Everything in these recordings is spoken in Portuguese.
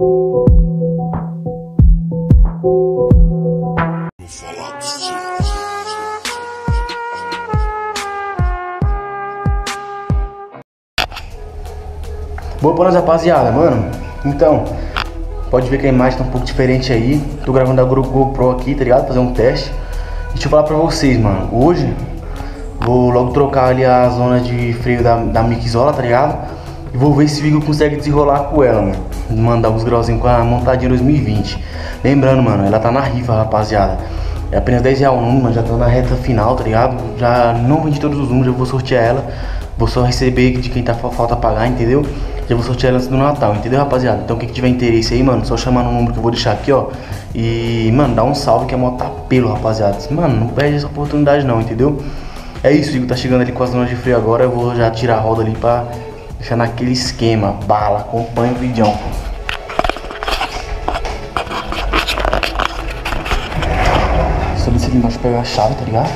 Boa pra nós, rapaziada, mano. Então, pode ver que a imagem tá um pouco diferente aí. Tô gravando da GoPro aqui, tá ligado? Fazer um teste. Deixa eu falar pra vocês, mano. Hoje, vou logo trocar ali a zona de freio da, da Mixola, tá ligado? E vou ver se o Igor consegue desenrolar com ela, mano. Mandar uns grauzinhos com a montadinha 2020. Lembrando, mano, ela tá na rifa, rapaziada. É apenas 10 reais número, mas já tô na reta final, tá ligado? Já não vendi todos os números, eu vou sortear ela. Vou só receber de quem tá falta pagar, entendeu? Já vou sortear ela antes do Natal, entendeu, rapaziada? Então quem que tiver interesse aí, mano, só chamar no número que eu vou deixar aqui, ó. E, mano, dá um salve que a moto tá pelo, rapaziada. Mano, não perde essa oportunidade não, entendeu? É isso, Igor tá chegando ali com as zonas de freio agora. Eu vou já tirar a roda ali pra deixar naquele esquema. Bala, acompanha o. Só descer ali embaixo pegar a chave, tá ligado?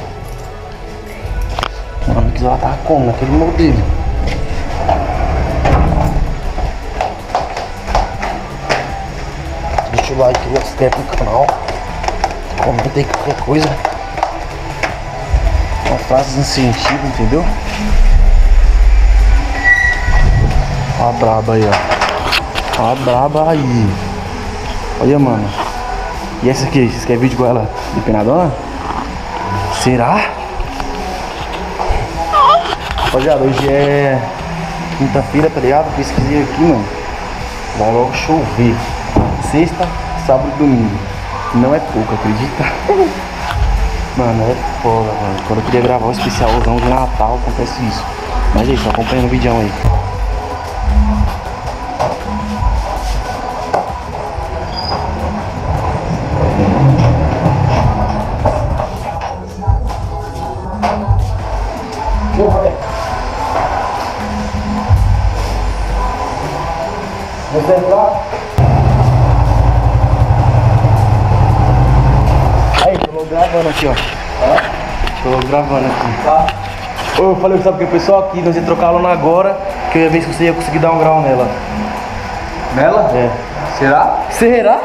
Mano, que ela tá como? Naquele modelo. Deixa o like, se inscreve no canal. Comenta aí qualquer coisa. Uma frase incentivo, entendeu? A braba aí, ó. A braba aí. Olha, mano. E essa aqui? Vocês querem vídeo com ela empinadona? Será? Rapaziada, hoje é quinta-feira, tá ligado? Pesquisei aqui, mano. Vai logo chover. Sexta, sábado e domingo. Não é pouco, acredita? Mano, é foda, mano. Quando eu queria gravar um especialzão de Natal, acontece isso. Mas é isso, acompanha o vídeo aí. Você entrar? Aí, tô gravando aqui, ó. Tô gravando aqui. Tá. Eu falei, sabe o que, pessoal? Que nós ia trocar a lona agora, que eu ia ver se você ia conseguir dar um grau nela. Nela? É. Será? Será?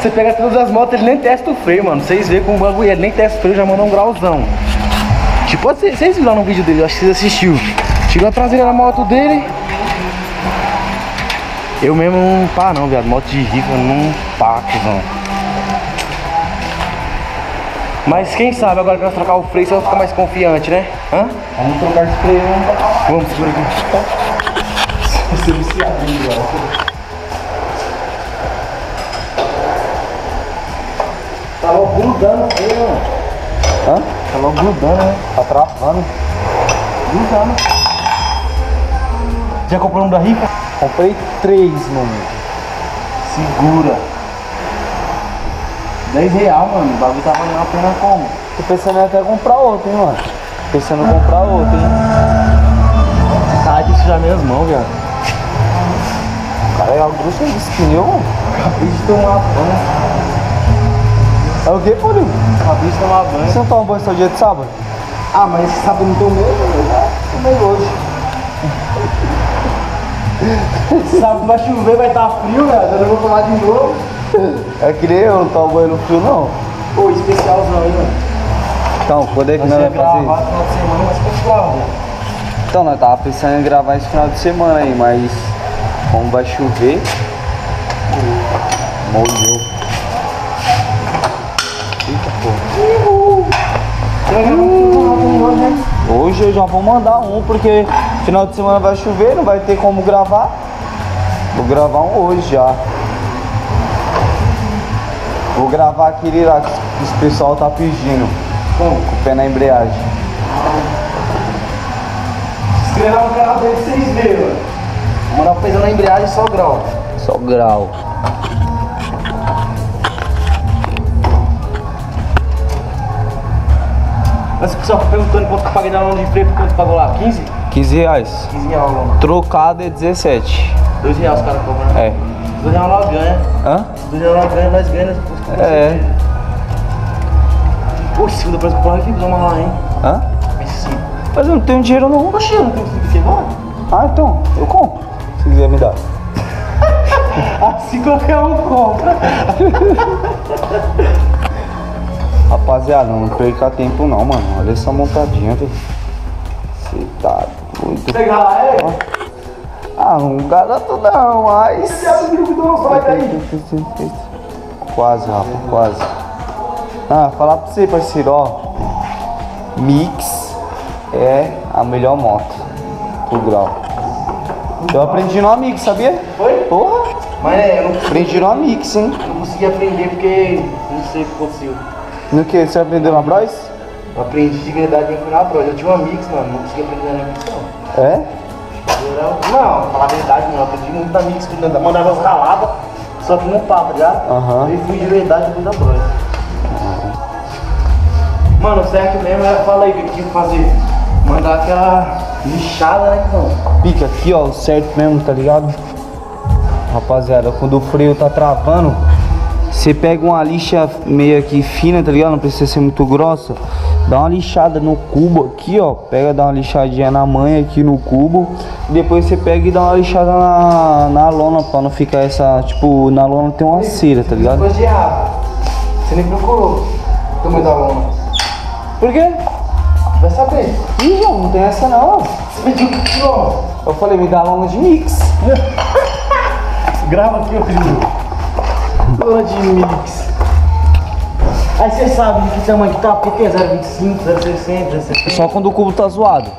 Você pega todas as motos, ele nem testa o freio, mano. Vocês veem como o bagulho ele nem testa o freio, já manda um grauzão. Tipo, vocês viram lá no vídeo dele, acho que vocês assistiu. Chegou a traseira na moto dele. Eu mesmo não pá não, viado. Moto de rico não pá, cuzão. Mas quem sabe agora que nós trocar o freio, você vai ficar mais confiante, né? Hã? Vamos trocar de freio. Vamos segura aqui. Você viciado, hein, Tá logo grudando o freio, mano. Hã? Tá logo grudando, né? Tá travando. Grudando. Já comprou um da rifa? Comprei três números. Segura. 10 real, mano. O bagulho tá valendo a pena como? Tô pensando em até comprar outro, hein, mano. Tô pensando em comprar outro, hein. Tá disso já minhas mãos, viado. Cara, é algo grosso esse pneu, mano. Acabei de tomar banho. É o que, Paulinho? Acabei de tomar banho. Você não toma banho só dia de sábado? Ah, mas esse sábado não tomei, eu já tomei hoje. sábado vai chover, vai estar frio, velho. Eu não vou tomar de novo. É que nem eu, não tomo banho no frio, não. Pô, especialzão aí, mano. Então, quando é que Nós vamos fazer gravar final de semana, mas suave. Então, nós tava pensando em gravar esse final de semana aí, mas como vai chover, molhou. Porra. Hoje eu já vou mandar um, porque final de semana vai chover, não vai ter como gravar. Vou gravar um hoje já. Vou gravar aquele lá que esse pessoal tá pedindo. Com o pé na embreagem. Inscreva no canal dele vocês verem, mano. Vou mandar pesando na embreagem só grau. Só grau. Mas o pessoal perguntando quanto que eu paguei na lona de freio, quanto pagou lá? 15? 15 reais. 15 reais a lona. Trocado é 17. 2 reais os caras cobram, né? É. 2 reais nós ganha. Hã? 2 reais nós ganha, nós ganhamos. É. Pô, segunda parece que o plano vamos lá, hein? Hã? Esse sim. Mas eu não tenho dinheiro não. Poxa, eu não tenho que agora? Ah, então, eu compro. Se quiser me dar. Se qualquer um compra. Rapaziada, não perca tempo não, mano. Olha essa montadinha, velho. Você tá doido. Pegar lá, é? Ah, não garanto não, mas. Quase, Rafa, quase. Ah, falar pra você, parceiro, ó. Mix é a melhor moto pro grau. Eu aprendi no Mix, sabia? Foi? Porra! Mas é, eu não, Aprendi no Mix, hein? não consegui aprender porque não sei o que aconteceu. No que? Você aprendeu na Bros? Eu aprendi de verdade em final pro. Eu tinha uma mix, mano. Não consegui aprender na mix, não. É? Eu Não, falar a verdade, mano. Eu aprendi muito na mix, que eu mandava as raladas, só que no papo, tá ligado? Aham. Eu fui de verdade depois da Bros. Mano, o certo mesmo era, fala aí o que tinha que fazer. Mandar aquela lixada, né, então? Pica aqui, ó, o certo mesmo, tá ligado? Rapaziada, quando o freio tá travando, você pega uma lixa meio aqui fina, tá ligado? Não precisa ser muito grossa. Dá uma lixada no cubo aqui, ó. Pega, dá uma lixadinha na manha aqui no cubo. Depois você pega e dá uma lixada na, na lona pra não ficar essa. Tipo, na lona tem uma cera, tá ligado? Depois de errado. Você nem procurou. o Tamanho da lona. Por quê? Vai saber. Ih, João, não tem essa não. Você pediu que lona? Eu falei, me dá a lona de mix. Grava aqui, ô filho. De mix. Aí você sabe de que tamanho que tá, porque tem 0,25, 0,60, 0,70. Só quando o cubo tá zoado.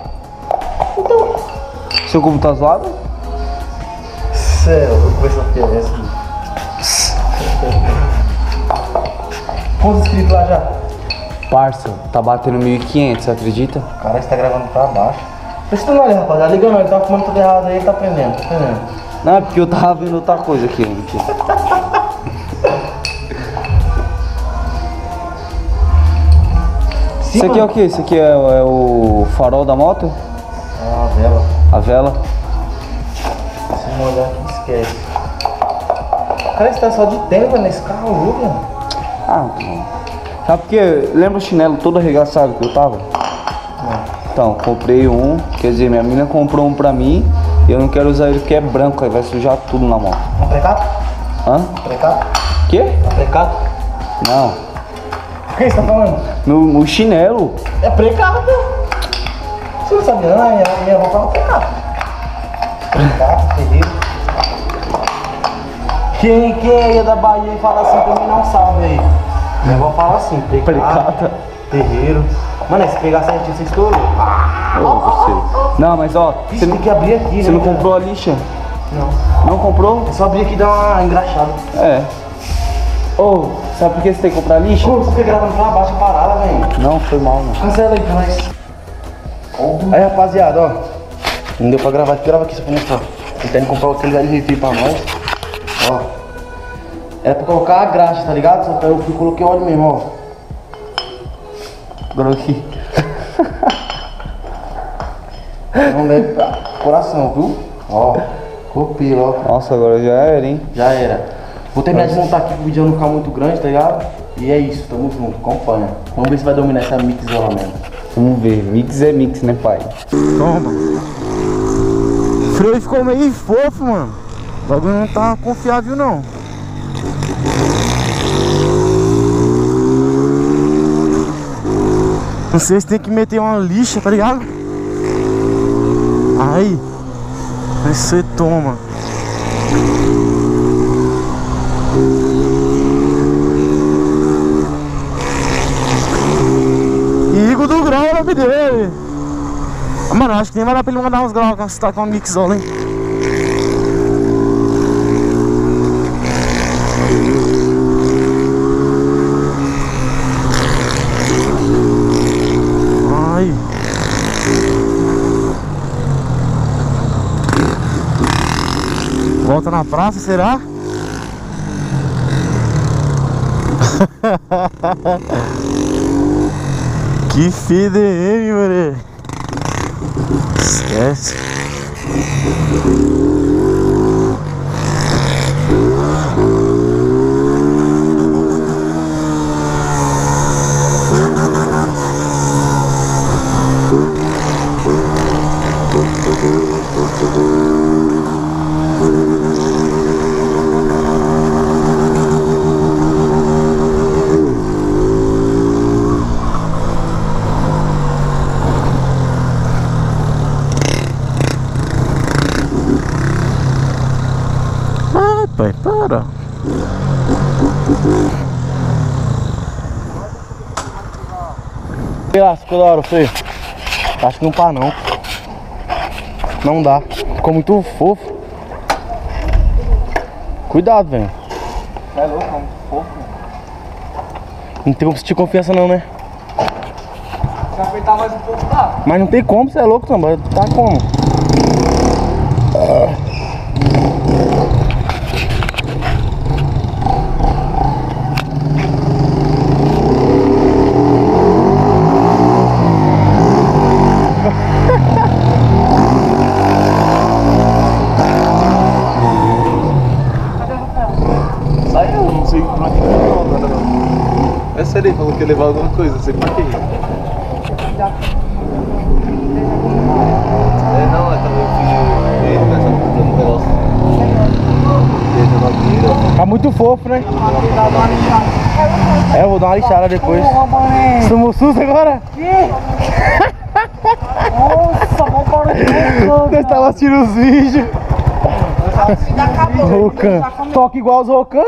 Então. Seu cubo tá zoado? Céu, eu vou essa. Quantos inscritos lá já? Parça, tá batendo 1.500, você acredita? Cara está gravando pra baixo. Presta não olha, rapaziada. Liga não, ele tá fumando tudo errado aí, ele tá aprendendo, tá aprendendo. Não, é porque eu tava vendo outra coisa aqui, Isso aqui é o mano. que? Isso aqui é, é o farol da moto? Ah, vela. A vela? Se molhar aqui, esquece. Cara, você tá só de tempo nesse carro, viu, velho? Ah, não. Sabe porque lembra o chinelo todo arregaçado que eu tava? Então, comprei um, quer dizer, minha menina comprou um pra mim e eu não quero usar ele porque é branco, aí vai sujar tudo na moto. Um precato? Hã? Precato? Quê? Precato? Não. O que você tá falando? No, o chinelo. É precato, pô. Você não sabia, não? Minha, minha avó fala precato. Precato, terreiro. Quem, quem aí é da Bahia e fala assim também não salve aí. Minha avó fala assim, Precata. terreiro. Mano, se pegar certinho, você estourou. Ô, você. Não, mas ó, você tem não, que abrir aqui, você né? não cara? comprou a lixa? Não. Não comprou? É só abrir aqui e dar uma engraxada. É. Ô, sabe por que você tem que comprar lixa? Pô, você fica gravando pra baixo a parada, velho. Não, foi mal, mano. Cancela aí pra nós. Aí, rapaziada, ó. Não deu pra gravar aqui, grava aqui só pra mostrar. Tentando comprar aquele refri pra nós. Ó. Era pra colocar a graxa, tá ligado? Só que eu fui coloquei óleo mesmo, ó. Agora aqui. Não leve pra coração, viu? Ó. Copia, ó. Nossa, agora já era, hein? Já era. Vou terminar de montar aqui pro vídeo não ficar muito grande, tá ligado? E é isso, tamo junto, acompanha. Vamos ver se vai dominar essa mix mesmo. Vamos ver. Mix é mix, né, pai? Toma. O freio ficou meio fofo, mano. O bagulho não tá confiável, não. Não sei se tem que meter uma lixa, tá ligado? Aí. Aí você toma. Igor do grau o nome dele. Ah, Mano, acho que nem vai dar pra ele mandar uns graus quando você tá com uma mixola, hein? Ai. Volta na praça, será? Que FDM, mano. Esquece. pai, para. Sei lá, ficou da hora, você. Acho que não pá não. Não dá. Ficou muito fofo. Cuidado, velho. É louco, é um fofo. Não tem como sentir confiança não, né? Se apertar mais um pouco, dá. Mas não tem como, você é louco, Samba. Tá como? Sai eu, não sei pra que não, nada não. É sério, ele falou que levar alguma coisa, não sei pra quê. É não, é também o filho dele, né? Tá comprando um negócio. Tá muito fofo, né? É, eu vou dar uma lixada depois. Tomou susto agora? Nossa, mó barulho. Você tava assistindo os vídeos. Rocan. Toca igual os Rocan.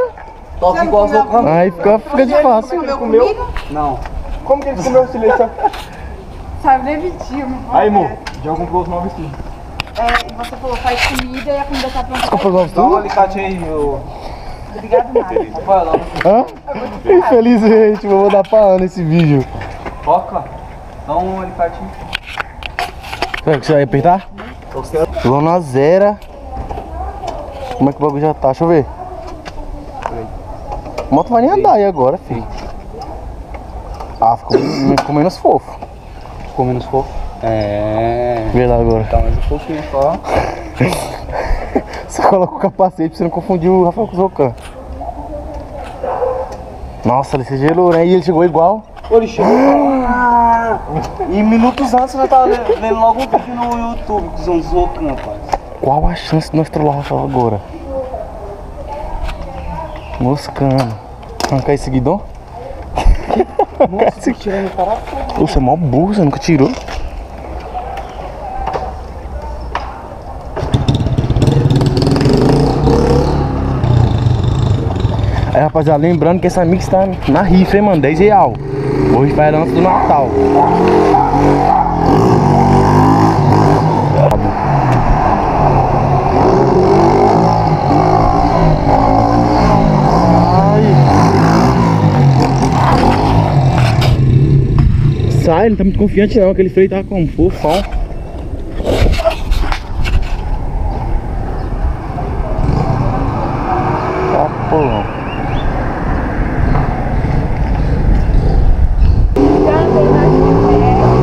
Toca igual os outros. Aí fica, fica de fácil. Comeu comigo? Não. Como que ele comeu o silêncio? Sabe, nem mentir, Aí, amor, já comprou os novos vestidos. É, e você falou, faz comida e a comida tá pronta. Desculpa, vamos Dá um tudo? alicate aí, meu. Obrigado, lá. Hã? Infelizmente, vou dar pra Ana esse vídeo. Toca. Dá um alicate. Será que você vai apertar? Vamos na zero. Como é que o bagulho já tá? Deixa eu ver. A moto vai nem andar aí agora, filho. Ah, ficou, ficou menos fofo. Ficou menos fofo? É. Vê lá agora. Tá mais um pouquinho só. Você coloca o capacete pra você não confundir o Rafael com o Zocan. Nossa, ele se gelou, né? E ele chegou igual. Ô, ele chegou. E minutos antes nós tava vendo logo um vídeo no YouTube com os Zocan, rapaz. Qual a chance de nós trollar o Rafael agora? Moscando. Arrancar esse guidão? Nossa, tirando o parafuso. Você é mó burro, você nunca tirou. Aí rapaziada, lembrando que essa mix tá na rifa, hein, mano, 10 real. Hoje vai antes do Natal. Sai, não tá muito confiante não, aquele freio tá com fofão. Pô.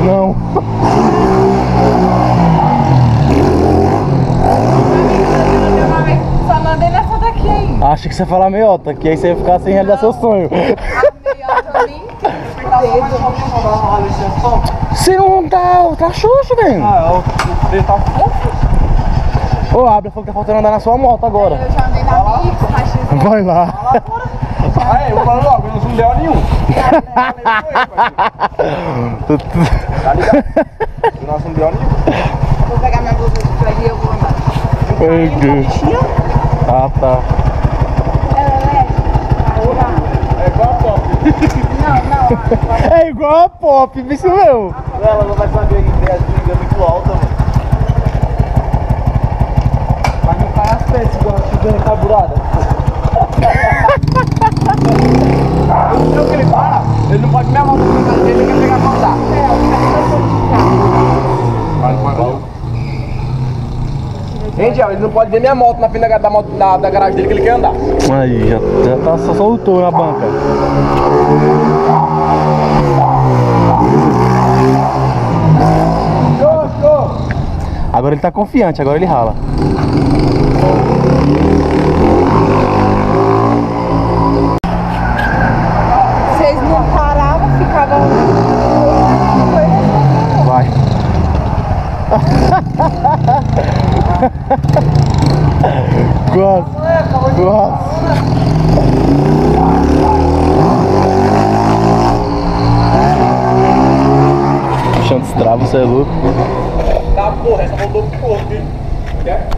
Não. Acho que você ia falar meiota, que aí você ia ficar sem realizar seu sonho. Você não tá. tá xoxo, velho. Ah, o, o freio tá fofo. Ô, Abra falou que tá faltando andar na sua moto agora. Eu já andei na Mix, na X. Vai lá. Ah, eu falo logo, eu não sou um leão nenhum. Tá ligado? Eu não sou um leão nenhum. Vou pegar minha blusa pra ali e eu vou andar. Ai, Deus. Ah, tá. É igual a. Não, não. É igual a pop, isso meu. Ela não vai saber que tem as brigas muito altas, mano. Mas não cai as peças igual chegando carburada. Não que ele para, ele não pode na casa dele, ele quer pegar pra andar. Vai, vai, vai. Diel, ele não pode ver minha moto na frente da, da, da, da garagem dele que ele quer andar. Aí, já, já tá, só soltou na banca. Agora ele tá confiante, agora ele rala. Vocês não paravam, ficavam. Vai. Quase. Quase. Puxando os travos, você é louco. Tá, porra, essa voltou pro corpo, hein? Quer?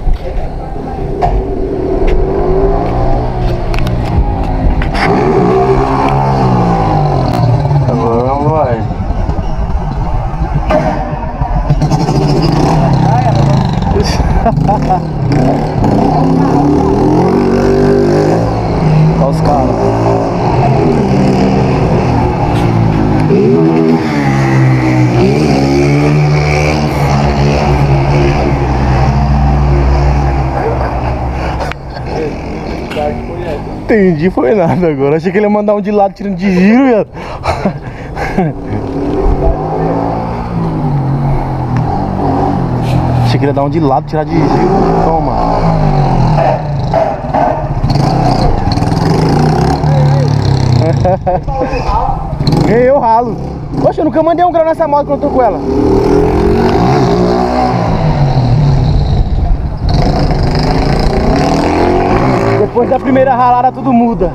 Entendi, foi nada agora. Achei que ele ia mandar um de lado tirando de giro, viado. Achei que ele ia dar um de lado, tirar de giro. Toma. Ei, eu ralo. Poxa, eu nunca mandei um grau nessa moto quando eu tô com ela. Depois da primeira ralada tudo muda.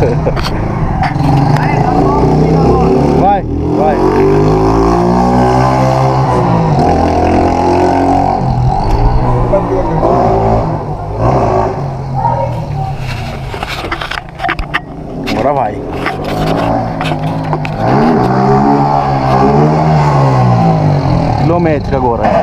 Vai, vai. Agora vai. Quilométrica agora.